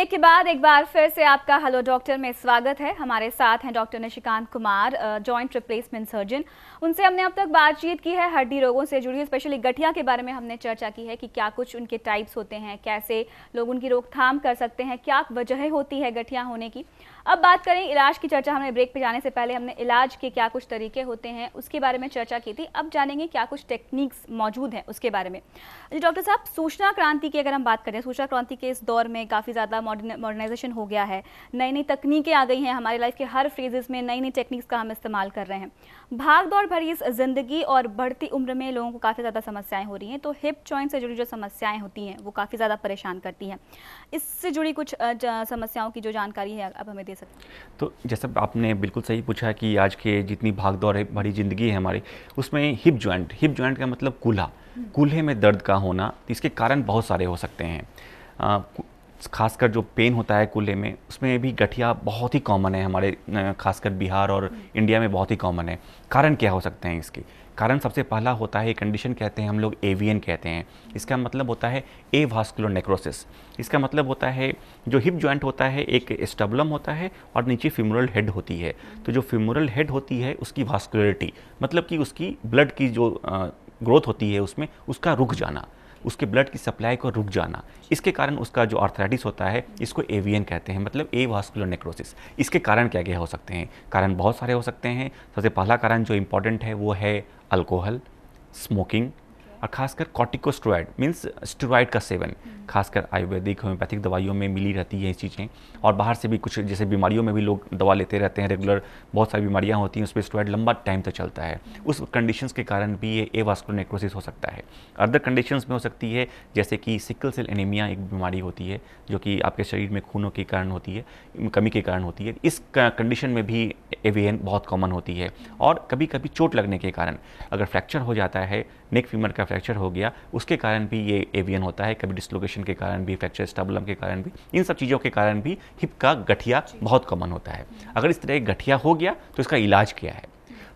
Break के बाद एक बार फिर से आपका हेलो डॉक्टर में स्वागत है। हमारे साथ हैं doctor Nishikant Kumar joint replacement surgeon उनसे हमने अब तक बातचीत की है हड्डी रोगों से जुड़ी स्पेशली गठिया के बारे में हमने चर्चा की है कि क्या कुछ उनके टाइप्स होते हैं, कैसे लोग उनकी रोकथाम कर सकते हैं, क्या वजह होती है गठिया होने की। अब बात करें इलाज की चर्चा हमने ब्रेक पे जाने से पहले हमने इलाज के क्या कुछ तरीके होते हैं, उसके बारे में चर्चा की थी। अब जानेंगे क्या कुछ टेक्निक्स मौजूद हैं उसके बारे में। जी डॉक्टर साहब, सूचना क्रांति की अगर हम बात करें, सूचना क्रांति के इस दौर में काफ़ी ज़्यादा मॉडर्नाइजेशन हो गया है। नई नई तकनीकें आ गई हैं हमारी लाइफ के हर फेजेस में नई नई टेक्निक्स का हम इस्तेमाल कर रहे हैं। भाग दौड़ भरी इस ज़िंदगी और बढ़ती उम्र में लोगों को काफ़ी ज़्यादा समस्याएँ हो रही हैं तो हिप जॉइंट से जुड़ी जो समस्याएँ होती हैं, वो काफ़ी ज़्यादा परेशान करती हैं। इससे जुड़ी कुछ समस्याओं की जो जानकारी है, अब हमें दे सकते हैं। तो जैसा आपने बिल्कुल सही पूछा कि आज के जितनी भाग दौड़ भरी ज़िंदगी है हमारी उसमें हिप जॉइंट हिप जॉइंट का मतलब कूल्हा। हम्म। कूल्हे में दर्द का होना इसके कारण बहुत सारे हो सकते हैं। खासकर जो पेन होता है कूल्हे में उसमें भी गठिया बहुत ही कॉमन है हमारे खासकर बिहार और इंडिया में बहुत ही कॉमन है। कारण क्या हो सकते हैं इसके? कारण सबसे पहला होता है कंडीशन कहते हैं, हम लोग एवियन कहते हैं। इसका मतलब होता है ए वास्कुलर नेक्रोसिस इसका मतलब होता है, जो हिप जॉइंट होता है, एक स्टबलम होता है और नीचे फ्यूमरल हेड होती है। तो जो फ्यूमरल हेड होती है, उसकी वास्कुलरिटी मतलब कि उसकी ब्लड की जो ग्रोथ होती है उसमें, उसका रुक जाना। उसके ब्लड की सप्लाई को रुक जाना। इसके कारण उसका जो आर्थराइटिस होता है, इसको एवियन कहते हैं मतलब ए वास्कुलर नेक्रोसिस इसके कारण क्या क्या हो सकते हैं? कारण बहुत सारे हो सकते हैं। सबसे पहला कारण जो इम्पोर्टेंट है, वो है अल्कोहल स्मोकिंग और खासकर कॉर्टिकोस्ट्रॉइड मीन्स स्टेरॉइड का सेवन खासकर आयुर्वेदिक होम्योपैथिक दवाइयों में मिली रहती है ये चीज़ें। और बाहर से भी कुछ जैसे बीमारियों में भी लोग दवा लेते रहते हैं रेगुलर बहुत सारी बीमारियाँ होती हैं उस पर स्टेरॉइड लंबा टाइम तक चलता है। उस कंडीशन के कारण भी ये ए हो सकता है। अदर कंडीशन में हो सकती है जैसे कि सिकल सेल एनीमिया एक बीमारी होती है जो कि आपके शरीर में खूनों के कारण होती है कमी के कारण होती है। इस कंडीशन में भी एवियन बहुत कॉमन होती है और कभी कभी चोट लगने के कारण। अगर फ्रैक्चर हो जाता है नेक फीमर का फ्रैक्चर हो गया उसके कारण भी ये एवियन होता है कभी डिस्लोकेशन के कारण भी फ्रैक्चर स्टबलम के कारण भी इन सब चीज़ों के कारण भी हिप का गठिया बहुत कॉमन होता है। अगर इस तरह गठिया हो गया तो इसका इलाज क्या है?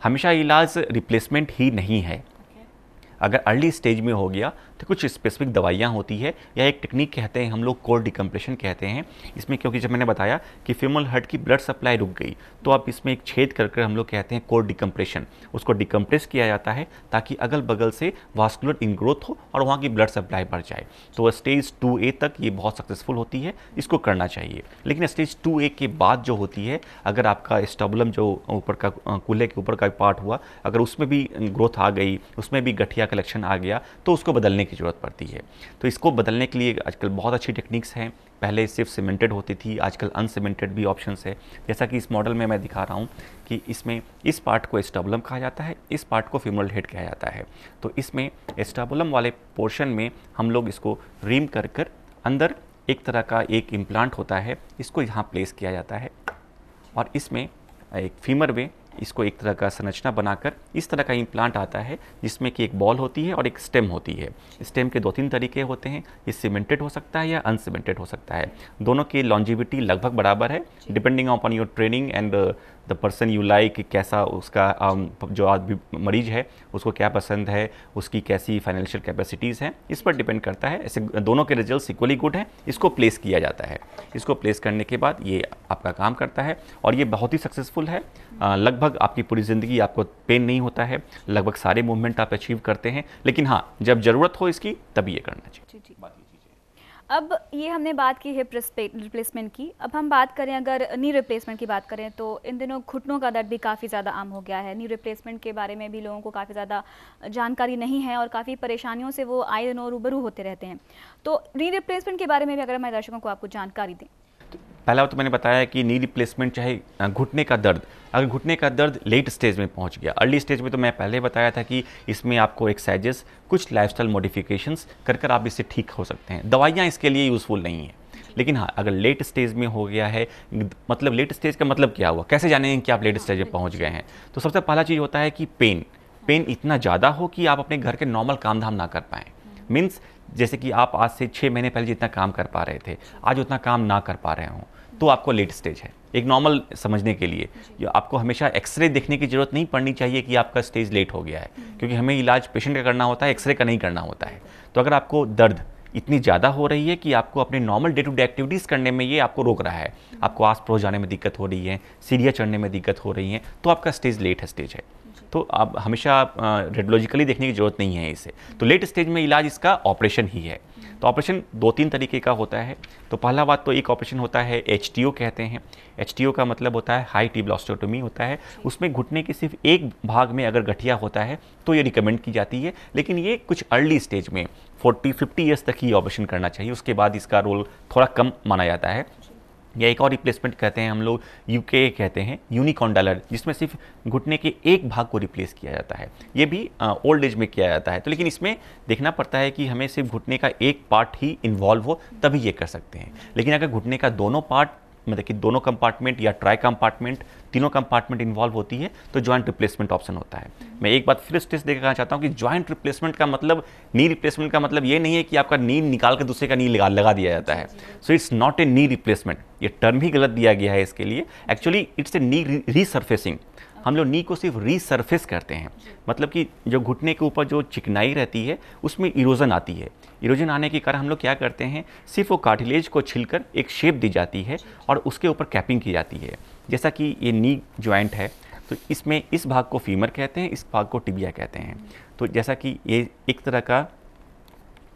हमेशा इलाज रिप्लेसमेंट ही नहीं है। अगर अर्ली स्टेज में हो गया तो कुछ स्पेसिफिक दवाइयाँ होती है, या एक टेक्निक कहते हैं, हम लोग कोर डिकम्प्रेशन कहते हैं। इसमें क्योंकि जब मैंने बताया कि फिमल हर्ट की ब्लड सप्लाई रुक गई तो आप इसमें एक छेद कर कर हम लोग कहते हैं कोर डिकम्प्रेशन उसको डिकम्प्रेस किया जाता है ताकि अगल बगल से वास्कुलर इनग्रोथ हो और वहाँ की ब्लड सप्लाई बढ़ जाए। तो स्टेज टू ए तक ये बहुत सक्सेसफुल होती है, इसको करना चाहिए। लेकिन स्टेज टू ए के बाद जो होती है, अगर आपका स्टबलम जो ऊपर का कूल्हे के ऊपर का पार्ट हुआ, अगर उसमें भी ग्रोथ आ गई, उसमें भी गठिया कलेक्शन आ गया तो उसको बदलने की ज़रूरत पड़ती है। तो इसको बदलने के लिए आजकल बहुत अच्छी टेक्निक्स हैं। पहले सिर्फ़ सीमेंटेड होती थी, आजकल अनसीमेंटेड भी ऑप्शंस है। जैसा कि इस मॉडल में मैं दिखा रहा हूँ कि इसमें इस पार्ट को एस्टाबुलम कहा जाता है, इस पार्ट को फिमोरल हेड कहा जाता है। तो इसमें एस्टाबुलम वाले पोर्शन में हम लोग इसको रीम कर कर अंदर एक तरह का एक इम्प्लांट होता है, इसको यहाँ प्लेस किया जाता है। और इसमें एक फीमर वे इसको एक तरह का संरचना बनाकर इस तरह का इम्प्लांट आता है जिसमें कि एक बॉल होती है और एक स्टेम होती है। स्टेम के दो तीन तरीके होते हैं ये सीमेंटेड हो सकता है या अनसीमेंटेड हो सकता है। दोनों की लॉन्जिविटी लगभग बराबर है depending upon your training and the person you like कैसा उसका um, जो आदमी मरीज़ है उसको क्या पसंद है उसकी कैसी फाइनेंशियल कैपेसिटीज़ हैं इस पर डिपेंड करता है। ऐसे दोनों के रिज़ल्ट इक्वली गुड हैं इसको प्लेस किया जाता है। इसको प्लेस करने के बाद ये आपका काम करता है और ये बहुत ही सक्सेसफुल है। लगभग आपकी पूरी ज़िंदगी आपको पेन नहीं होता है लगभग सारे मूवमेंट आप अचीव करते हैं लेकिन हाँ जब ज़रूरत हो इसकी तभी ये करना चाहिए। अब ये हमने बात की हिप रिप्लेसमेंट की। अब हम बात करें अगर नी रिप्लेसमेंट की बात करें तो इन दिनों घुटनों का दर्द भी काफ़ी ज़्यादा आम हो गया है। नी रिप्लेसमेंट के बारे में भी लोगों को काफ़ी ज़्यादा जानकारी नहीं है और काफ़ी परेशानियों से वो आए दिनों रूबरू होते रहते हैं। तो नी रिप्लेसमेंट के बारे में भी अगर हमारे दर्शकों को आपको जानकारी दें पहला तो मैंने बताया कि नी रिप्लेसमेंट चाहे घुटने का दर्द, अगर घुटने का दर्द लेट स्टेज में पहुँच गया। अर्ली स्टेज में तो मैं पहले बताया था कि इसमें आपको एक्सरसाइजेस कुछ लाइफस्टाइल मॉडिफिकेशंस कर कर आप इससे ठीक हो सकते हैं। दवाइयाँ इसके लिए यूज़फुल नहीं है। लेकिन हाँ अगर लेट स्टेज में हो गया है मतलब लेट स्टेज का मतलब क्या हुआ? कैसे जानेंगे कि आप लेट स्टेज में पहुँच गए हैं? तो सबसे पहला चीज़ होता है कि पेन पेन इतना ज़्यादा हो कि आप अपने घर के नॉर्मल काम धाम ना कर पाएँ। मीन्स जैसे कि आप आज से छः महीने पहले जितना काम कर पा रहे थे, आज उतना काम ना कर पा रहे हों। तो आपको लेट स्टेज है। एक नॉर्मल समझने के लिए। आपको हमेशा एक्सरे देखने की ज़रूरत नहीं पड़नी चाहिए कि आपका स्टेज लेट हो गया है। क्योंकि हमें इलाज पेशेंट का करना होता है एक्सरे का नहीं करना होता है। तो अगर आपको दर्द इतनी ज़्यादा हो रही है कि आपको अपने normal day to day activities करने में ये आपको रोक रहा है आपको आस पड़ोस जाने में दिक्कत हो रही है सीढ़ियाँ चढ़ने में दिक्कत हो रही है तो आपका स्टेज लेट है। स्टेज है तो आप हमेशा रेडियोलॉजिकली देखने की ज़रूरत नहीं है इसे। तो लेट स्टेज में इलाज इसका ऑपरेशन ही है। तो ऑपरेशन दो तीन तरीके का होता है। तो पहला बात तो एक ऑपरेशन होता है एचटीओ कहते हैं। एचटीओ का मतलब होता है हाई टीब्लास्टोटोमी होता है। उसमें घुटने के सिर्फ़ एक भाग में अगर गठिया होता है तो ये रिकमेंड की जाती है। लेकिन ये कुछ अर्ली स्टेज में 40 50 ईयर्स तक ही ऑपरेशन करना चाहिए। उसके बाद इसका रोल थोड़ा कम माना जाता है। या एक और रिप्लेसमेंट कहते हैं, हम लोग यूके कहते हैं यूनिकॉन्डालर जिसमें सिर्फ़ घुटने के एक भाग को रिप्लेस किया जाता है। ये भी ओल्ड एज में किया जाता है। तो लेकिन इसमें देखना पड़ता है कि हमें सिर्फ़ घुटने का एक पार्ट ही इन्वॉल्व हो, तभी ये कर सकते हैं। लेकिन अगर घुटने का दोनों पार्ट मतलब कि दोनों कंपार्टमेंट या ट्राई कंपार्टमेंट तीनों कंपार्टमेंट इन्वॉल्व होती है तो ज्वाइंट रिप्लेसमेंट ऑप्शन होता है। मैं एक बात फिर स्टेज देखना चाहता हूँ कि ज्वाइंट रिप्लेसमेंट का मतलब नी रिप्लेसमेंट का मतलब ये नहीं है कि आपका नी निकाल कर दूसरे का नी लगा लगा दिया जाता है। So it's not a knee replacement ये टर्म ही गलत दिया गया है इसके लिए। एक्चुअली इट्स ए नी रीसर्फेसिंग हम लोग नी को सिर्फ़ रीसर्फेस करते हैं। मतलब कि जो घुटने के ऊपर जो चिकनाई रहती है उसमें इरोजन आती है। इरोजन आने के कारण हम लोग क्या करते हैं सिर्फ़ वो कार्टिलेज को छिलकर एक शेप दी जाती है और उसके ऊपर कैपिंग की जाती है। जैसा कि ये नी ज्वाइंट है तो इसमें इस भाग को फीमर कहते हैं इस भाग को टिबिया कहते हैं। तो जैसा कि ये एक तरह का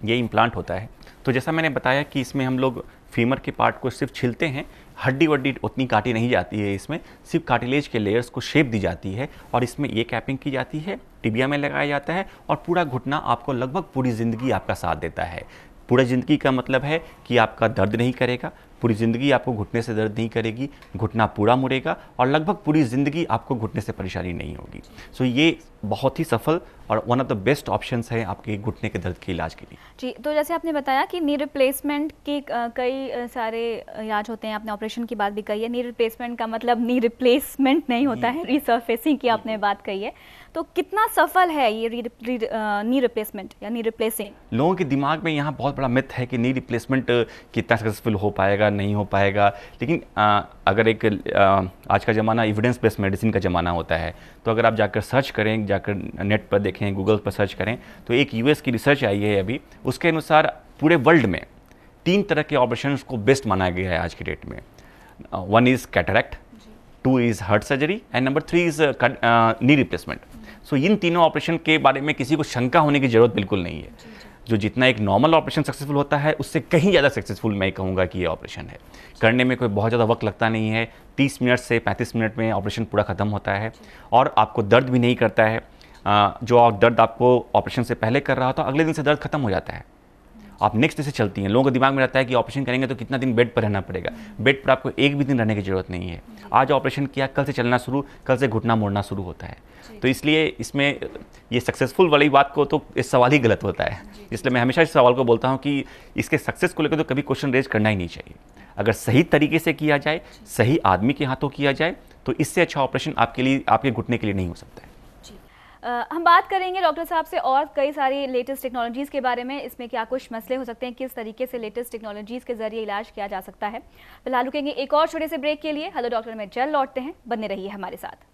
ये इम्प्लांट होता है। तो जैसा मैंने बताया कि इसमें हम लोग फीमर के पार्ट को सिर्फ़ छिलते हैं, हड्डी वड्डी उतनी काटी नहीं जाती है इसमें, सिर्फ़ काटिलेज के लेयर्स को शेप दी जाती है और इसमें ये कैपिंग की जाती है टिबिया में लगाया जाता है और पूरा घुटना आपको लगभग पूरी ज़िंदगी आपका साथ देता है। पूरा ज़िंदगी का मतलब है कि आपका दर्द नहीं करेगा पूरी ज़िंदगी आपको घुटने से दर्द नहीं करेगी घुटना पूरा मुड़ेगा और लगभग पूरी ज़िंदगी आपको घुटने से परेशानी नहीं होगी। सो so, ये बहुत ही सफल और one of the best option है आपके घुटने के दर्द के इलाज के लिए। जी तो जैसे आपने बताया कि नी रिप्लेसमेंट के कई सारे इलाज होते हैं आपने ऑपरेशन की बात भी कही है। नी रिप्लेसमेंट का मतलब नी रिप्लेसमेंट नहीं होता है रिसर्फेसिंग की आपने बात कही है। तो कितना सफल है ये री, री, नी रिप्लेसमेंट या नी रिप्लेसिंग लोगों के दिमाग में यहाँ बहुत बड़ा मिथ है कि नी रिप्लेसमेंट कितना सक्सेसफुल हो पाएगा। नहीं हो पाएगा। लेकिन आ, अगर एक आ, आज का ज़माना एविडेंस बेस्ड मेडिसिन का ज़माना होता है तो अगर आप जाकर सर्च करें जाकर नेट पर देखें गूगल पर सर्च करें तो एक यूएस की रिसर्च आई है अभी। उसके अनुसार पूरे वर्ल्ड में तीन तरह के ऑपरेशन को बेस्ट माना गया है आज की डेट में। One is cataract two is heart surgery and number three is knee replacement so इन तीनों ऑपरेशन के बारे में किसी को शंका होने की ज़रूरत बिल्कुल नहीं है। जो जितना एक नॉर्मल ऑपरेशन सक्सेसफुल होता है, उससे कहीं ज़्यादा सक्सेसफुल मैं कहूँगा कि ये ऑपरेशन है। करने में कोई बहुत ज़्यादा वक्त लगता नहीं है। 30 मिनट से 35 मिनट में ऑपरेशन पूरा ख़त्म होता है और आपको दर्द भी नहीं करता है। जो दर्द आपको ऑपरेशन से पहले कर रहा था, अगले दिन से दर्द खत्म हो जाता है। आप नेक्स्ट से चलती हैं। लोगों के दिमाग में रहता है कि ऑपरेशन करेंगे तो कितना दिन बेड पर रहना पड़ेगा। बेड पर आपको एक भी दिन रहने की ज़रूरत नहीं है। आज ऑपरेशन किया कल से चलना शुरू कल से घुटना मोड़ना शुरू होता है। तो इसलिए इसमें ये सक्सेसफुल वाली बात को तो इस सवाल ही गलत होता है। इसलिए मैं हमेशा इस सवाल को बोलता हूँ कि इसके सक्सेस को लेकर तो कभी क्वेश्चन रेज करना ही नहीं चाहिए। अगर सही तरीके से किया जाए सही आदमी के हाथों किया जाए तो इससे अच्छा ऑपरेशन आपके लिए आपके घुटने के लिए नहीं हो सकता है। Uh, हम बात करेंगे डॉक्टर साहब से और कई सारी लेटेस्ट टेक्नोलॉजीज़ के बारे में इसमें क्या कुछ मसले हो सकते हैं किस तरीके से लेटेस्ट टेक्नोलॉजीज़ के ज़रिए इलाज किया जा सकता है। फ़िलहाल रुकेंगे एक और छोटे से ब्रेक के लिए। हेलो डॉक्टर में जल्द लौटते हैं। बने रहिए हमारे साथ।